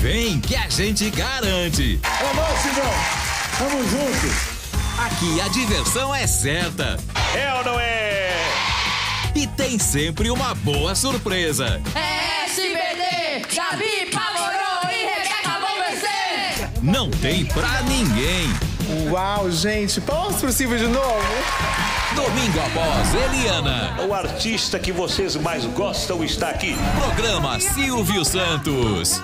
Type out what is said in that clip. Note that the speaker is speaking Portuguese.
Vem que a gente garante. É bom, Simão. Tamo junto. Aqui a diversão é certa. É ou não é? E tem sempre uma boa surpresa. É SBT, Gabi Pavorô e Rebeca vão vencer. Não tem pra ninguém. Uau, gente, posso pro Silvio de novo? Domingo após Eliana. O artista que vocês mais gostam está aqui. Programa Silvio Santos.